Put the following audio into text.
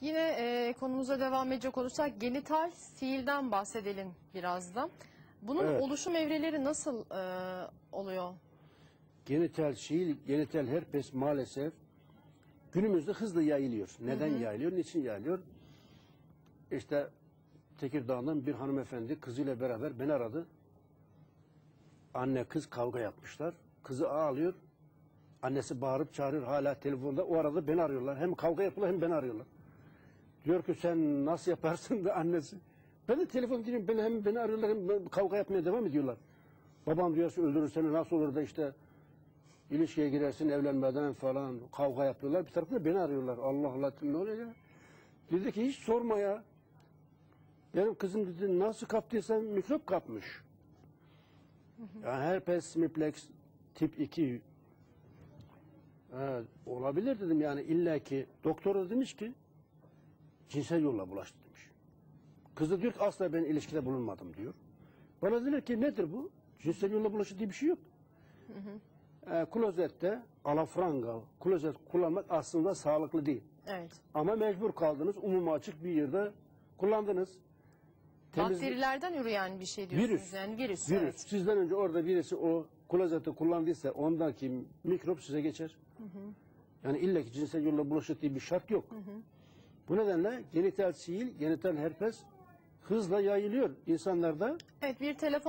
Yine e, konumuza devam edecek olursak genital siilden bahsedelim biraz da. Bunun Evet. oluşum evreleri nasıl e, oluyor? Genital şiil, genital herpes maalesef günümüzde hızla yayılıyor. Neden yayılıyor, niçin yayılıyor? İşte Tekirdağ'dan bir hanımefendi kızıyla beraber beni aradı. Anne kız kavga yapmışlar. Kızı ağlıyor. Annesi bağırıp çağırıyor hala telefonda. O arada beni arıyorlar. Hem kavga yapıyorlar hem beni arıyorlar. Diyor ki sen nasıl yaparsın da annesi. Ben de telefon dinliyorum. Beni hem beni arıyorlar hem ben- kavga yapmaya devam ediyorlar. Babam diyorsa öldürür seni nasıl olur da işte ilişkiye girersin evlenmeden falan kavga yapıyorlar. Bir tarafta beni arıyorlar. Allah Allah ne oluyor ya? Dedi ki hiç sorma ya. Benim kızım dedi nasıl kaptıysa mikrop kapmış. Yani herpes simplex tip 2 Evet, olabilir dedim yani illa ki doktor da demiş ki cinsel yolla bulaştı demiş. Kız da diyor ki asla ben ilişkide bulunmadım diyor. Bana dediler ki nedir bu? Cinsel yolla bulaştı diye bir şey yok. Ee, klozette alafranga, klozet kullanmak aslında sağlıklı değil. Evet. Ama mecbur kaldınız, umuma açık bir yerde kullandınız. Temiz- Bakterilerden üreyen bir şey diyorsunuz. Virüs. Yani virüs. Virüs. evet. Sizden önce orada birisi o klozeti kullandıysa ondaki mikrop size geçer. Yani illa ki cinsel yolla bulaşır diye bir şart yok. Bu nedenle genital sihir, genital herpes hızla yayılıyor insanlarda. Evet bir telefon